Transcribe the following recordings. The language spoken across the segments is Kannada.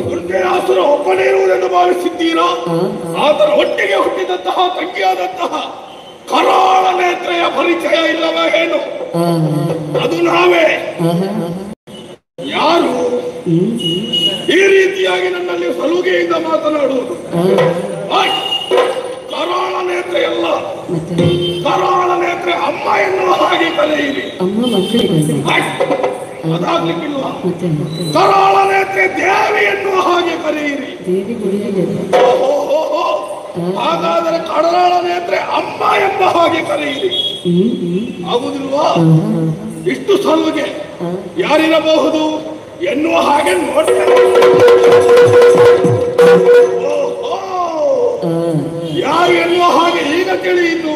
ದುರ್ಗಯಾಸುರ ಒಬ್ಬನೇ ಇರುವುದೆಂದು ಭಾವಿಸಿದ್ದೀರಾ ಆತನ ಒಟ್ಟಿಗೆ ಹುಟ್ಟಿದಂತಹ ತಂಗಿಯಾದಂತಹ ಕರಾಳ ನೇತ್ರೆಯ ಪರಿಚಯ ಇಲ್ಲವೇ ಏನು? ಅದು ನಾವೇ. ಯಾರು ಈ ರೀತಿಯಾಗಿ ನನ್ನಲ್ಲಿ ಸಲುಗೆಯಿಂದ ಮಾತನಾಡುವುದು! ಕರಾಳ ನೇತ್ರೆ ಅಲ್ಲ ಕರಾಳ ಅಮ್ಮ ಎನ್ನುವ ಹಾಗೆ ಕಲೆಯಿರಿ ಅಮ್ಮ ಮಕ್ಕಳಿಗೆ ಕರಾಳ ನೇತ್ರೆ ದೇವಿ ಎನ್ನುವ ಹಾಗೆ ಕಲಿಯಿರಿ ದೇವಿ. ಹಾಗಾದರೆ ಕರಾಳ ನೇತ್ರೆ ಅಮ್ಮ ಎಂಬ ಹಾಗೆ ಹ್ಮ್ ಆಗುದಿಲ್ವಾ ಇಷ್ಟು ಸಲುಗೆ. ಯಾರಿರಬಹುದು? ಎನ್ನುವ ಹಾಗೆ ನೋಡಿ. ಯಾರು ಎನ್ನುವ ಹಾಗೆ ಈಗ ತಿಳಿಯಿತು?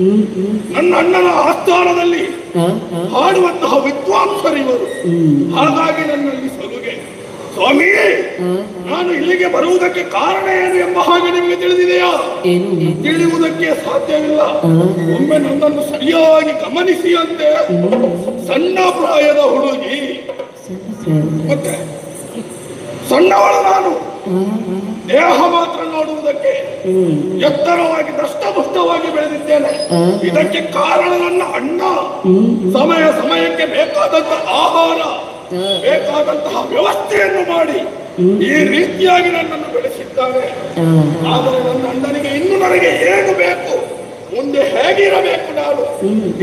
ನನ್ನ ಅಣ್ಣನ ಆಸ್ಥಾನದಲ್ಲಿ ಹಾಡುವಂತಹ ವಿದ್ವಾಂಸರಿವರು ಹಾಗಾಗಿ ನನ್ನಲ್ಲಿ ಸಲುಗೆ. ಸ್ವಾಮಿ ನಾನು ಇಲ್ಲಿಗೆ ಬರುವುದಕ್ಕೆ ಕಾರಣ ಏನು ಎಂಬ ಹಾಗೆ ನಿಮಗೆ ತಿಳಿದಿದೆಯಾ? ತಿಳಿಯುವುದಕ್ಕೆ ಸಾಧ್ಯವಿಲ್ಲ. ಒಮ್ಮೆ ನನ್ನನ್ನು ಸರಿಯಾಗಿ ಗಮನಿಸಿ ಅಂತೆ. ಸಣ್ಣ ಪ್ರಾಯದ ಹುಡುಗಿ. ಮತ್ತೆ ಸಣ್ಣವಳು ನಾನು. ದೇಹ ಮಾತ್ರ ನೋಡುವುದಕ್ಕೆ ಎತ್ತರವಾಗಿ ದಷ್ಟಪುಷ್ಟವಾಗಿ ಬೆಳೆದಿದ್ದೇನೆ. ಇದಕ್ಕೆ ಕಾರಣ ನನ್ನ ಅಣ್ಣ. ಸಮಯ ಸಮಯಕ್ಕೆ ಬೇಕಾದಂತಹ ಆಹಾರ ಬೇಕಾದಂತಹ ವ್ಯವಸ್ಥೆಯನ್ನು ಮಾಡಿ ಈ ರೀತಿಯಾಗಿ ನನ್ನನ್ನು ಬೆಳೆಸಿದ್ದಾನೆ ಆದರೆ ನನ್ನ ಅಣ್ಣನಿಗೆ ಇನ್ನು ನನಗೆ ಏನು ಬೇಕು? ಮುಂದೆ ಹೇಗಿರಬೇಕು ನಾನು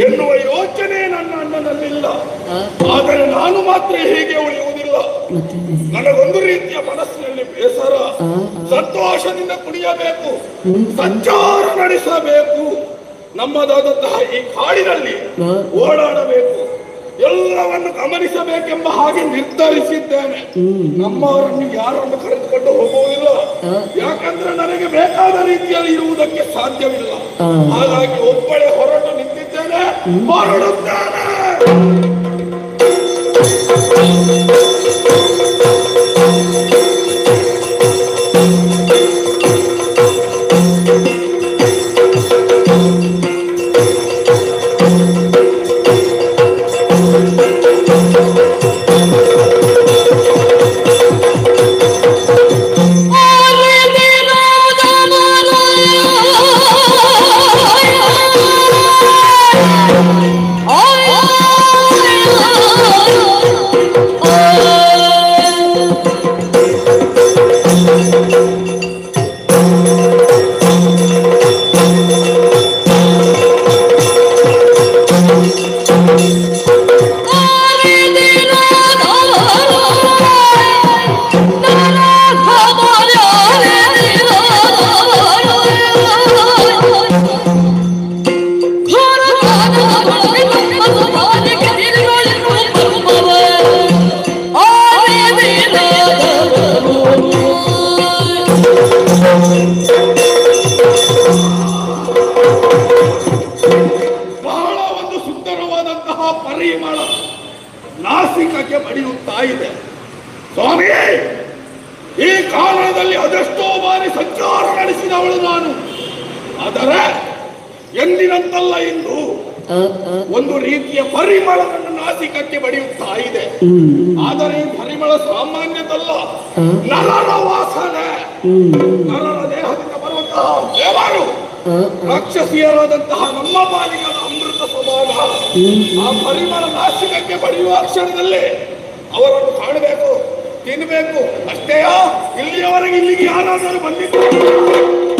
ಎನ್ನುವ ಯೋಚನೆ ನನ್ನ ಅಣ್ಣನಲ್ಲಿಲ್ಲ. ಆದರೆ ನಾನು ಮಾತ್ರ ಹೀಗೆ ಉಳಿಯುವುದಿಲ್ಲ. ನನಗೊಂದು ರೀತಿಯ ಮನಸ್ಸಿನಲ್ಲಿ ಬೇಸರ, ಸಂತೋಷದಿಂದ ಕುಡಿಯಬೇಕು ಸಂಚಾರ ನಡೆಸಬೇಕು. ನಮ್ಮದಾದಂತಹ ಈ ಕಾಡಿನಲ್ಲಿ. ಓಡಾಡಬೇಕು. ಎಲ್ಲವನ್ನು ಗಮನಿಸಬೇಕೆಂಬ ಹಾಗೆ ನಿರ್ಧರಿಸಿದ್ದೇನೆ. ನಮ್ಮವರನ್ನು ಯಾರನ್ನು ಕರೆದುಕೊಂಡು ಹೋಗುವುದಿಲ್ಲ. ಯಾಕಂದ್ರೆ ನನಗೆ ಬೇಕಾದ ರೀತಿಯಲ್ಲಿ ಇರುವುದಕ್ಕೆ ಸಾಧ್ಯವಿಲ್ಲ. ಹಾಗಾಗಿ ಒಬ್ಬಳೆ ಹೊರಟು ನಿಂತಿದ್ದೇನೆ. ಹೊರಡುತ್ತೇನೆ. ಪರಿಮಳ ನಾಸಿಕಕ್ಕೆ ಬಡಿಯುತ್ತಾ ಇದೆ. ಸ್ವಾಮಿ ಈ ಕಾಲದಲ್ಲಿ ಅದೆಷ್ಟೋ ಬಾರಿ ಸಂಚಾರ ನಡೆಸಿದವಳು ನಾನು. ಆದರೆ ಎಂದಿನಂತಲ್ಲ ಇಂದು ಒಂದು ರೀತಿಯ ಪರಿಮಳವನ್ನು ನಾಸಿಕಕ್ಕೆ ಬಡಿಯುತ್ತಾ ಇದೆ. ಆದರೆ ಈ ಪರಿಮಳ ಸಾಮಾನ್ಯದಲ್ಲ. ನರರ ವಾಸನೆ. ನರರ ದೇಹದಿಂದ ಬರುವಂತಹ ದೇವರು. ರಾಕ್ಷಸಿಯರಾದಂತಹ ನಮ್ಮ ಬಾಲಿಗದ ಸಮಾನ ಆ ಪರಿಮಳ ನಾಸಿಕಕ್ಕೆ ಬಡಿಯುವ ಕ್ಷಣದಲ್ಲಿ ಅವರನ್ನು ಕಾಣಬೇಕು ತಿನ್ನಬೇಕು ಅಷ್ಟೇಯೋ ಇಲ್ಲಿಯವರೆಗೆ ಇಲ್ಲಿಗೆ ಯಾರಾದರೂ ಬಂದಿದ್ದು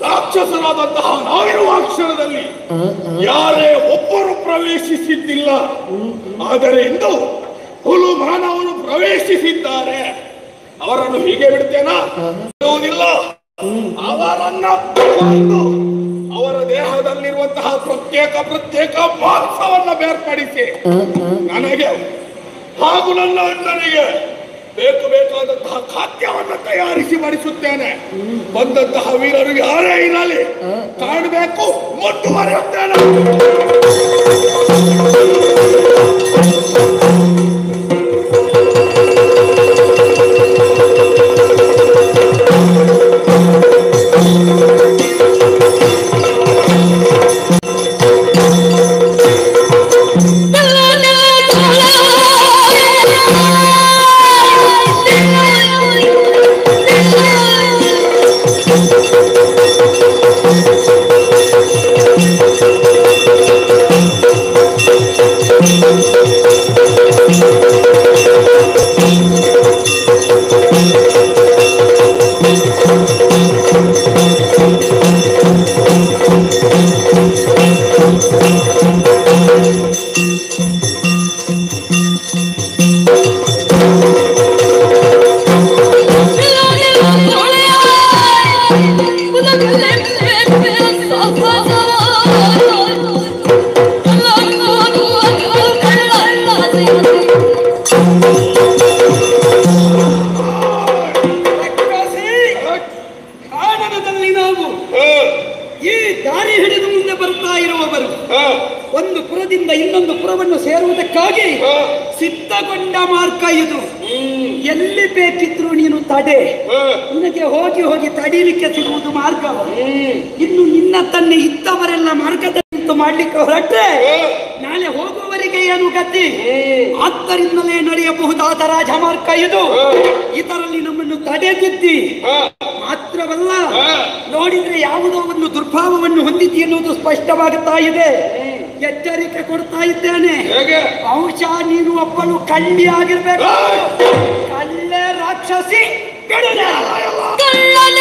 ರಾಕ್ಷಸರಾದಂತಹ ನಾವಿರುವ ಆ, ಯಾರೇ ಒಬ್ಬರು ಪ್ರವೇಶಿಸಿದ್ದಿಲ್ಲ. ಆದರೆ ಇಂದು ಹುಲು ಮಾನವರು ಪ್ರವೇಶಿಸಿದ್ದಾರೆ. ಅವರನ್ನು ಹೀಗೆ ಬಿಡ್ತೇನಾ? ಬಿಡುವುದಿಲ್ಲ ಅವರನ್ನ ಅವರ ದೇಹದಲ್ಲಿರುವಂತಹ ಪ್ರತ್ಯೇಕ ಪ್ರತ್ಯೇಕ ಮಾಂಸವನ್ನ ಬೇರ್ಪಡಿಸಿ ನನಗೆ ಹಾಗೂ ನನ್ನ ಅಣ್ಣನಿಗೆ ಬೇಕು ಬೇಕಾದಂತಹ ಖಾದ್ಯವನ್ನು ತಯಾರಿಸಿ ಬಡಿಸುತ್ತೇನೆ ಬಂದಂತಹ ವೀರರು ಯಾರೇ ಇರಲಿ. ಕಾಣಬೇಕು ಮುಂದುವರಿಯುತ್ತೇನೆ. ತಡೀಲಿಕ್ಕೆ ಸಿಗುವುದು ಮಾರ್ಗವೇ? ಇನ್ನು ನಿನ್ನ ತನ್ನ ಇದ್ದವರೆಲ್ಲ ಮಾರ್ಗದಲ್ಲಿ ನಿಂತು ಮಾಡ್ಲಿಕ್ಕೆ ಹೊರಟ್ರೆ ನಾಳೆ ಹೋಗುವವರಿಗೆ ಏನು ಗತಿ? ಆದ್ದರಿಂದಲೇ ನಡೆಯಬಹುದಾದ ರಾಜಮಾರ್ಗ ಇದು. ಇದರಲ್ಲಿ ನಮ್ಮನ್ನು ತಡೆದಿದ್ದಿ. ಮಾತ್ರವಲ್ಲ. ನೋಡಿದ್ರೆ ಯಾವುದೋ ಒಂದು ದುರ್ಭಾವವನ್ನು ಹೊಂದಿದ್ದಿ ಎನ್ನುವುದು ಸ್ಪಷ್ಟವಾಗುತ್ತಾ ಇದೆ. ಎಚ್ಚರಿಕೆ ಕೊಡ್ತಾ ಇದ್ದೇನೆ. ಅಂಶ ಬಹುಶಃ ನೀನು ಒಬ್ಬಳು ಕಳ್ಳಿ ಆಗಿರ್ಬೇಕು ಕಳ್ಳೆ ರಾಕ್ಷಸಿ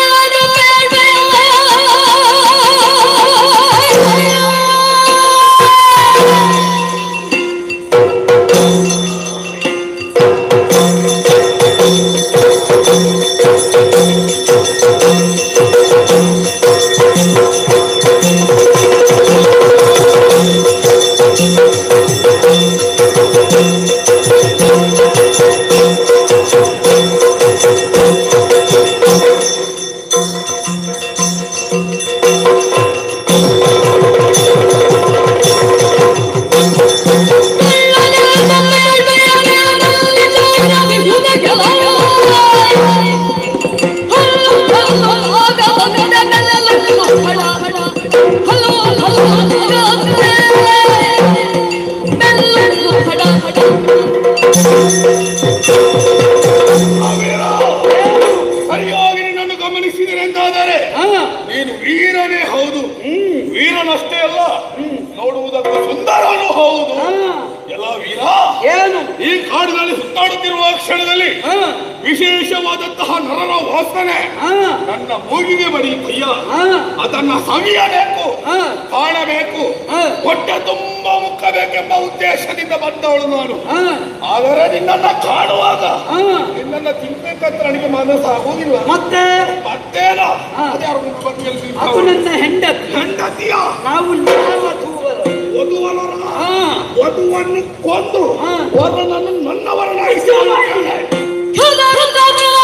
Hallelujah. ವಿಶೇಷವಾದಂತಹ ನರರ ವಾಸನೆ. ಹ, ನನ್ನ ಮೂಗಿಗೆ ಬಡಿಯುತ್ತಯ್ಯ ಹ, ಅದನ್ನ ಸವಿಯಬೇಕು ಹ, ಕಾಣಬೇಕು. ಹೊಟ್ಟೆ ತುಂಬಾ ಮುಕ್ಕಬೇಕೆಂಬ ಉದ್ದೇಶದಿಂದ ಬಂದವಳು ನಾನು. ಆದರೆ ನಿನ್ನನ್ನ ಕಾಣುವಾಗ. ನಿನ್ನನ್ನ ತಿನ್ಬೇಕಂತ ನನಗೆ ಮನಸ್ಸು ಆಗುವುದಿಲ್ಲ. ಮತ್ತೆ? ಮತ್ತೇನ? ನಿನ್ನ ಹೆಂಡತಿ. ಹೆಂಡತಿಯ? ನಾವು ಹ, ವಧುವನ್ನು ಕೊಂದು ಹ. ವರನನ್ನು Canta,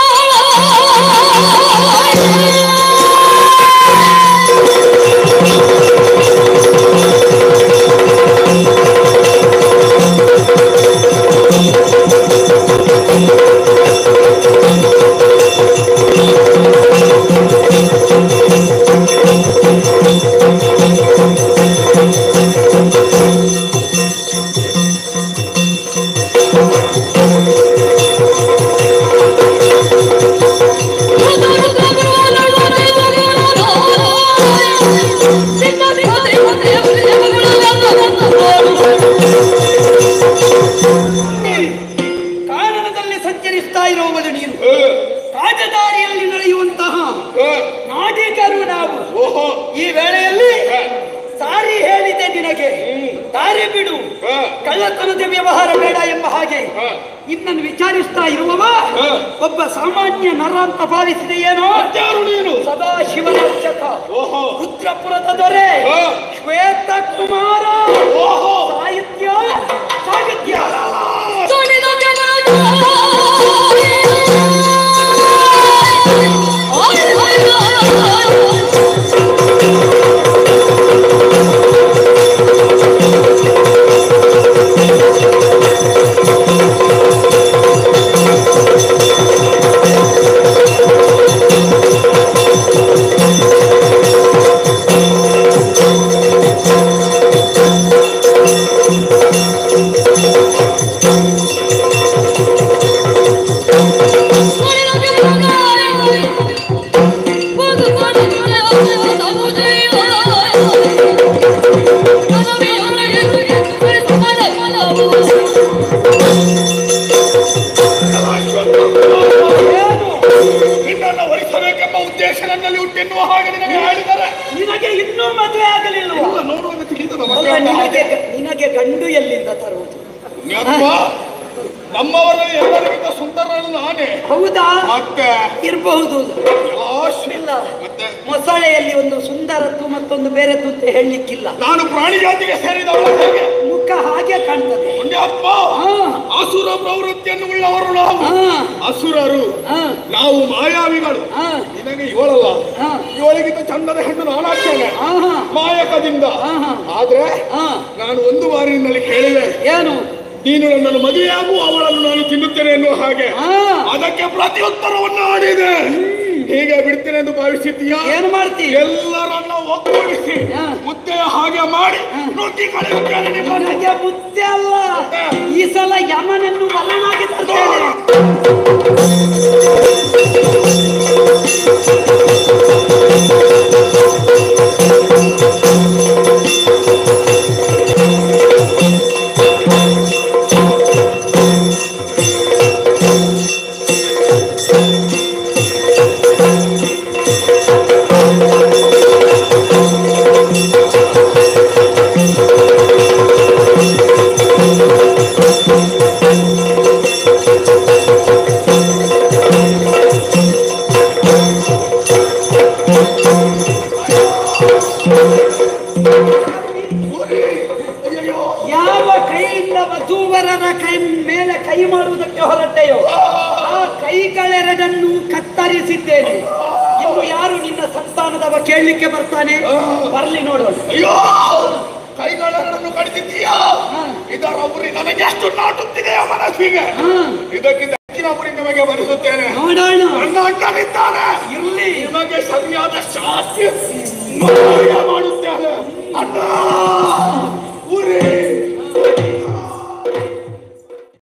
ರುದ್ರಪುರದ ದೊರೆ. ಶ್ವೇತ ಕುಮಾರ. ನೋಡುವಾಗ ಅಲ್ಲ, ನಿನಗೆ ನಿನಗೆ ಗಂಡು ಎಲ್ಲಿಂದ ತರುವುದು? ನಮ್ಮವರಲ್ಲಿ ಎಲ್ಲರಿಗಿಂತ ಸುಂದರರು ನಾನೇ. ಹೌದಾ? ಮತ್ತೆ? ಇರಬಹುದು. ಇಲ್ಲ. ಮತ್ತೆ? ಮೊಸಳೆಯಲ್ಲಿ ಒಂದು ಸುಂದರತ್ತು ಮತ್ತೊಂದು ಬೇರೆ ಅಂತ ಹೇಳಲಿಕ್ಕಿಲ್ಲ. ನಾನು ಪ್ರಾಣಿ ಜಾತಿಗೆ ಸೇರಿದವರು ಹೇಗೆ? ಮುಖ ಹಾಗೆ ಕಾಣ್ತದೆ. ಪುಣ್ಯಾತ್ಮ? ಹಾ. ಅಸುರ ಪ್ರವೃತ್ತಿಯನ್ನು ಉಳ್ಳವರು ನಾವು. ಹಾ. ಅಸುರರು. ಹಾ. ನಾವು ಮಾಯಾವಿಗಳು. ಹಾ. ನಿನಗೆ ಇವಳಲ್ಲ. ಹಾ. ಇವಳಿಗಿಂತ ಚಂದದ ಹೆಣ್ಣು ನಾನಾಗ್ತೇನೆ. ಮಾಯಕದಿಂದ. ಆದ್ರೆ ಹಾ. ನಾನು ಒಂದು ಬಾರಿನಲ್ಲಿ ಕೇಳಿದೆ. ಏನು? ನೀನು ನನ್ನನ್ನು ಮದುವೆಯಾಗು ಅವಳನ್ನು ನಾನು ತಿನ್ನುತ್ತೇನೆ ಎನ್ನುವ ಹಾಗೆ. ಅದಕ್ಕೆ ಪ್ರತಿಯುತ್ತರವನ್ನು ಆಡಿದೆ ಹೀಗೆ ಬಿಡ್ತೇನೆ ಎಂದು ಭಾವಿಸಿದ್ದೀಯಾ? ಏನು ಮಾಡ್ತಿ? ಎಲ್ಲರನ್ನ ಒಗ್ಗೂಡಿಸಿ ಮುತ್ತೆಯ ಹಾಗೆ ಮಾಡಿ ನುಗ್ಗಿ ಕಳೆಯುತ್ತೇನೆ ಮುತ್ತೆ ಅಲ್ಲ. ಈ ಸಲ ಯಮನನ್ನು ತರ್ತೇನೆ ಕೈ ಮೇಲೆ ಕೈ ಮಾಡುವುದಕ್ಕೆ ಹೊರಟೆಯೋ ಆ ಕೈಗಳೆರಡನ್ನು ಕತ್ತರಿಸಿದ್ದೇನೆ. ಇನ್ನು ಯಾರು ನಿನ್ನ ಸಂತಾನದವ ಕೇಳಲಿಕ್ಕೆ ಬರ್ತಾನೆ? ಬರ್ಲಿ ನೋಡೋಣ ಅಯ್ಯೋ! ಕೈಗಳೆರಡನ್ನು ಕಡಿದಿದ್ದೀಯಾ ಇದರ ಉರಿ ನನಗೆ ಎಷ್ಟು ನಾಟುತ್ತಿದೆ ಮನಸ್ಸಿಗೆ. ಇದಕ್ಕಿಂತ ಹೆಚ್ಚಿನ ಉರಿ ನಿಮಗೆ ಬರೆಸುತ್ತೇನೆ ನೋಡೋಣ. ಅಣ್ಣನಿದ್ದಾನೆ ಇರ್ಲಿ. ನಿಮಗೆ ಸರಿಯಾದ ಶಾಸ್ತಿ ಮಾಡುತ್ತೇನೆ. ಅಣ್ಣ! ಉರಿ!